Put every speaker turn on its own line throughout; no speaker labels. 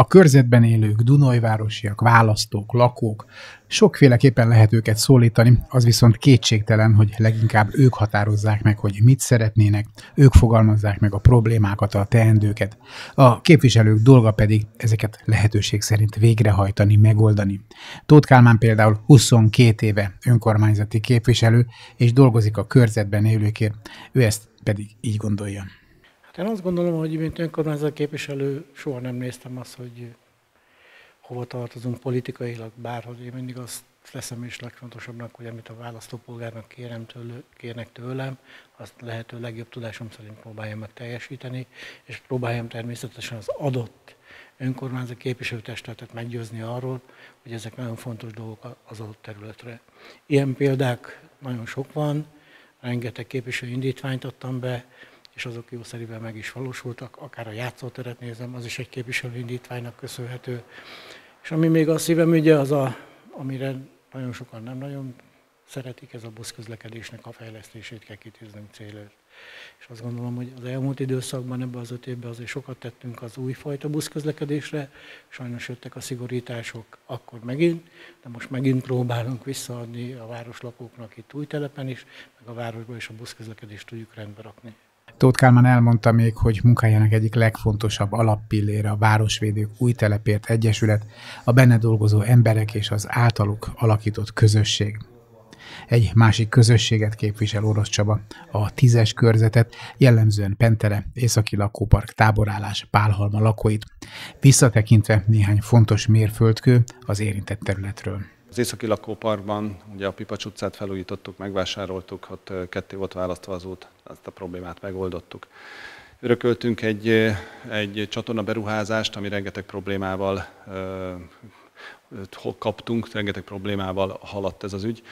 A körzetben élők, Dunajvárosiak, választók, lakók, sokféleképpen lehet őket szólítani, az viszont kétségtelen, hogy leginkább ők határozzák meg, hogy mit szeretnének, ők fogalmazzák meg a problémákat, a teendőket. A képviselők dolga pedig ezeket lehetőség szerint végrehajtani, megoldani. Tóth Kálmán például 22 éve önkormányzati képviselő, és dolgozik a körzetben élőkért, ő ezt pedig így gondolja.
Én azt gondolom, hogy mint önkormányzat képviselő soha nem néztem azt, hogy hova tartozunk politikailag, bárhogy. Én mindig azt teszem is legfontosabbnak, hogy amit a választópolgárnak kérem tőle, kérnek tőlem, azt lehető legjobb tudásom szerint próbáljam meg teljesíteni, és próbáljam természetesen az adott önkormányzat képviselőtestetet meggyőzni arról, hogy ezek nagyon fontos dolgok az adott területre. Ilyen példák nagyon sok van, rengeteg képviselő indítványt adtam be, és azok jószerűen meg is valósultak, akár a játszóteret nézem, az is egy képviselőindítványnak köszönhető. És ami még a szívem ügye, az a, amire nagyon sokan nem nagyon szeretik, ez a buszközlekedésnek a fejlesztését kell kitűznünk célért. És azt gondolom, hogy az elmúlt időszakban, ebben az öt évben azért sokat tettünk az újfajta buszközlekedésre, sajnos jöttek a szigorítások akkor megint, de most megint próbálunk visszaadni a városlakóknak itt új telepen is, meg a városban is a buszközlekedést tudjuk rendbe rakni.
Tóth Kálmán elmondta még, hogy munkájának egyik legfontosabb alappillére a Városvédők új telepért egyesület, a benne dolgozó emberek és az általuk alakított közösség. Egy másik közösséget képvisel Orosz Csaba, a tízes körzetet, jellemzően Pentere, Északi Lakópark táborállás Pálhalma lakóit, visszatekintve néhány fontos mérföldkő az érintett területről.
Az északi lakóparkban ugye a Pipacs utcát felújítottuk, megvásároltuk, ott ketté volt választva az út, ezt a problémát megoldottuk. Örököltünk egy, egy csatorna beruházást, ami rengeteg problémával kaptunk, rengeteg problémával haladt ez az ügy.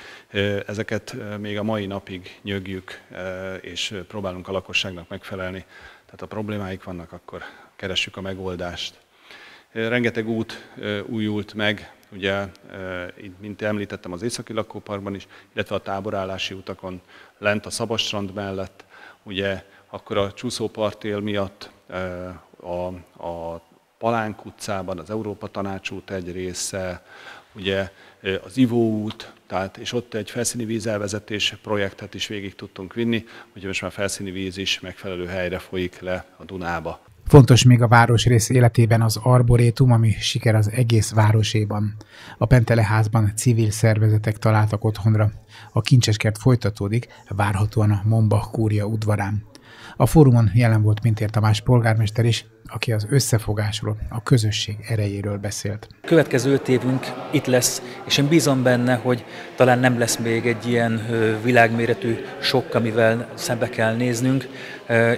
Ezeket még a mai napig nyögjük, és próbálunk a lakosságnak megfelelni. Tehát a problémáik vannak, akkor keressük a megoldást. Rengeteg út újult meg, ugye, mint említettem, az északi lakóparkban is, illetve a táborállási utakon, lent a Szabastrand mellett, ugye, akkor a csúszópartél miatt a, a Palánk utcában, az Európa Tanács út egy része, ugye az Ivó út, tehát, és ott egy felszíni vízelvezetés projektet is végig tudtunk vinni, hogy most már felszíni víz is megfelelő helyre folyik le a Dunába.
Fontos még a városrész életében az arborétum, ami siker az egész városéban. A Penteleházban civil szervezetek találtak otthonra. A kincseskert folytatódik, várhatóan a Momba kúria udvarán. A fórumon jelen volt Mintér Tamás polgármester is, aki az összefogásról, a közösség erejéről beszélt.
Következő öt évünk itt lesz, és én bízom benne, hogy talán nem lesz még egy ilyen világméretű sok, amivel szembe kell néznünk,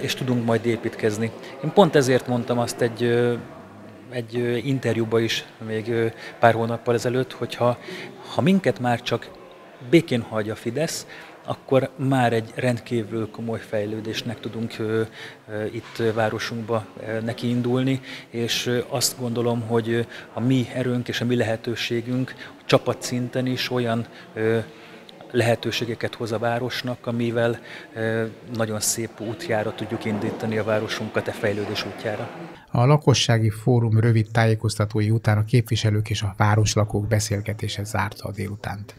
és tudunk majd építkezni. Én pont ezért mondtam azt egy egy interjúba is még pár hónappal ezelőtt, hogyha ha minket már csak békén hagyja Fidesz, akkor már egy rendkívül komoly fejlődésnek tudunk itt városunkba neki indulni, és azt gondolom, hogy a mi erőnk és a mi lehetőségünk csapatszinten is olyan lehetőségeket hoz a városnak, amivel nagyon szép útjára tudjuk indítani a városunkat a e fejlődés útjára.
A lakossági fórum rövid tájékoztatói után a képviselők és a városlakók beszélgetése zárta a délutánt.